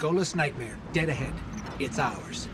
Skolas Nightmare, dead ahead. It's ours.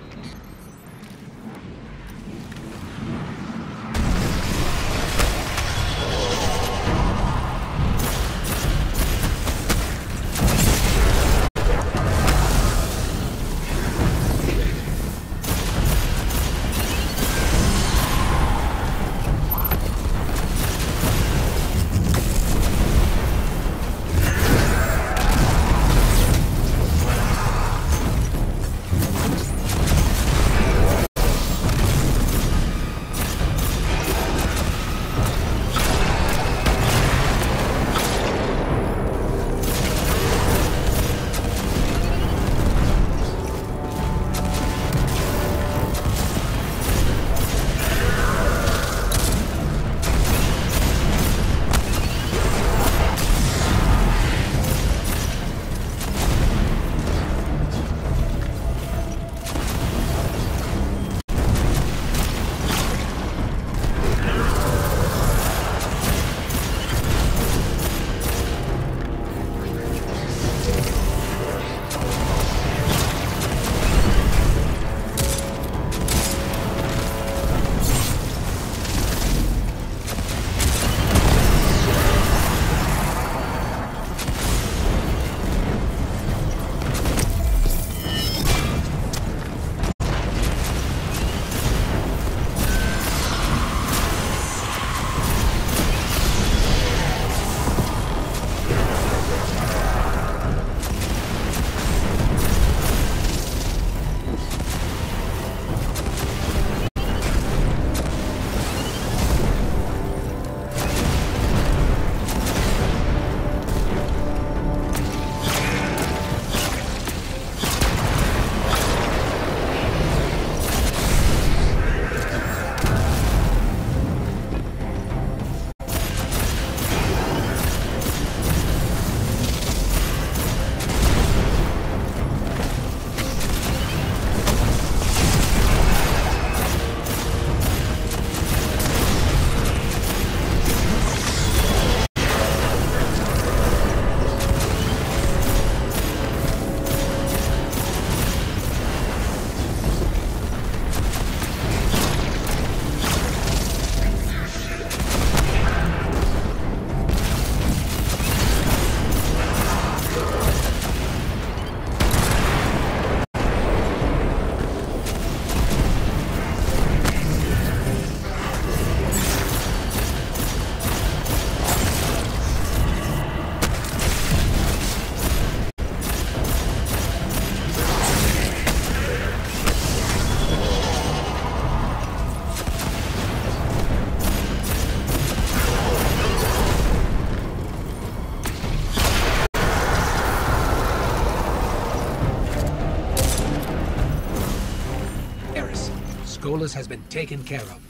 Skolas has been taken care of.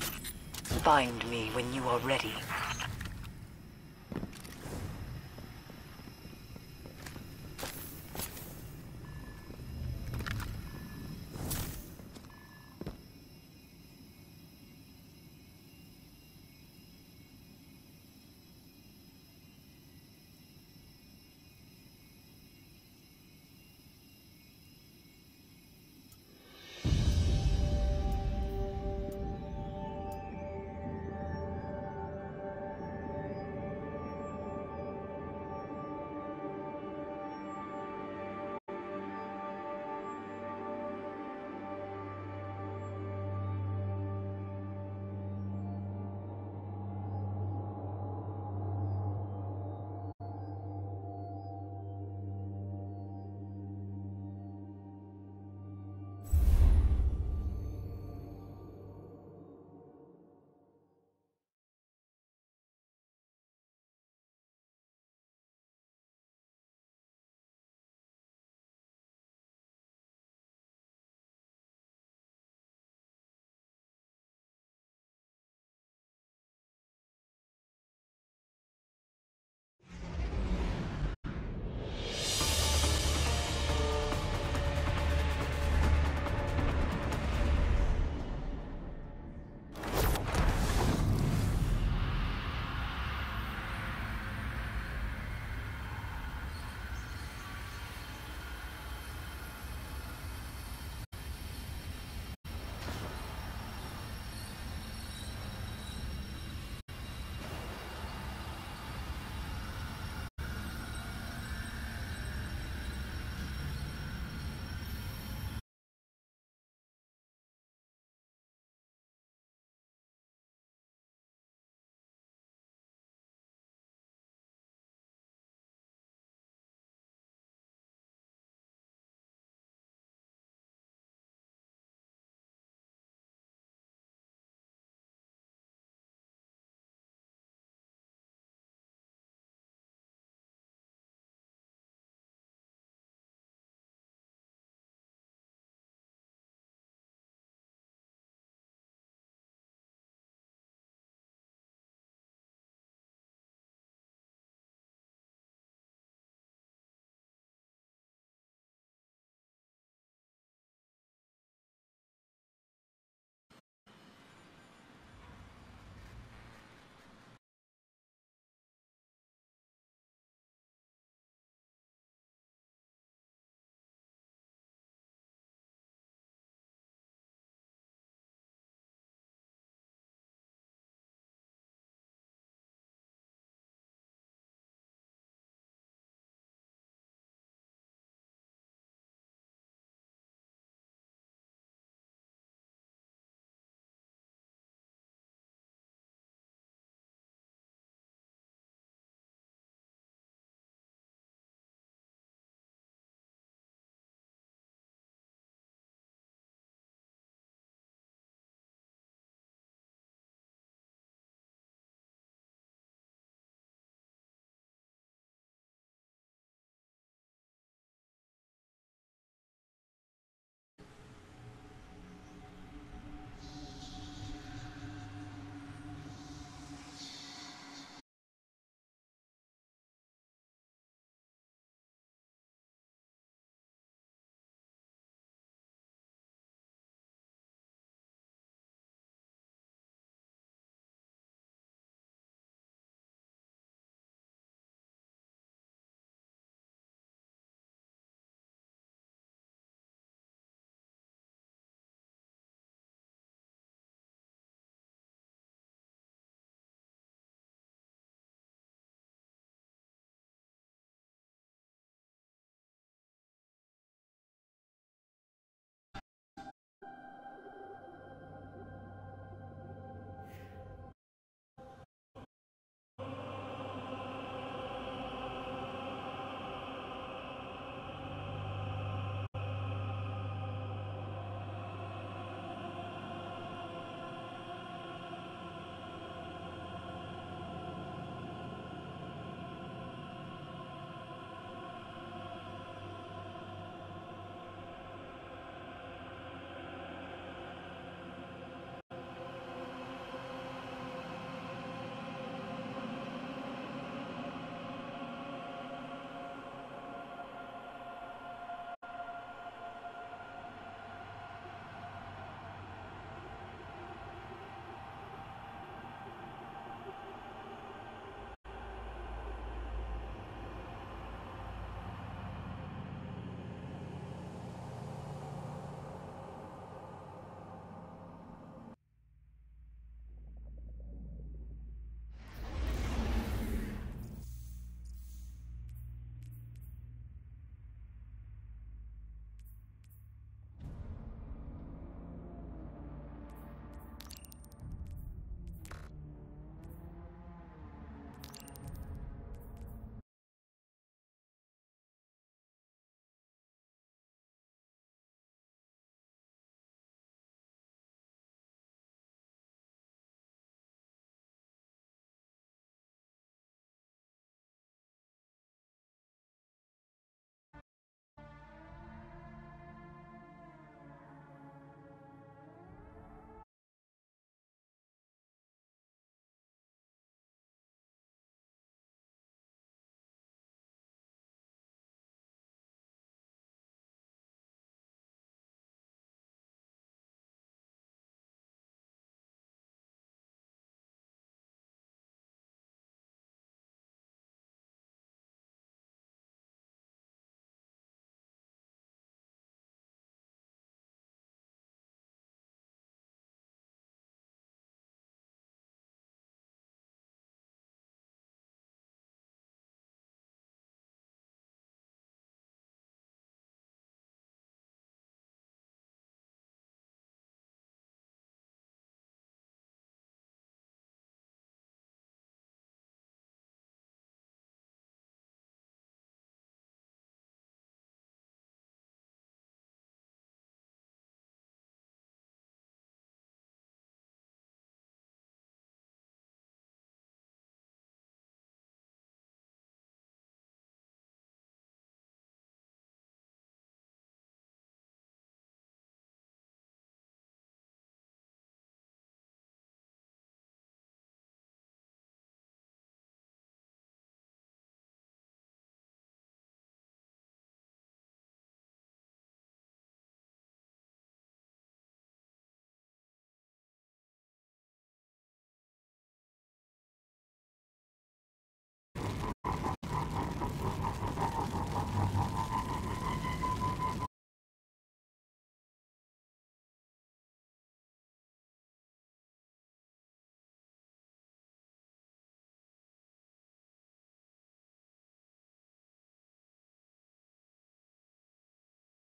Find me when you are ready.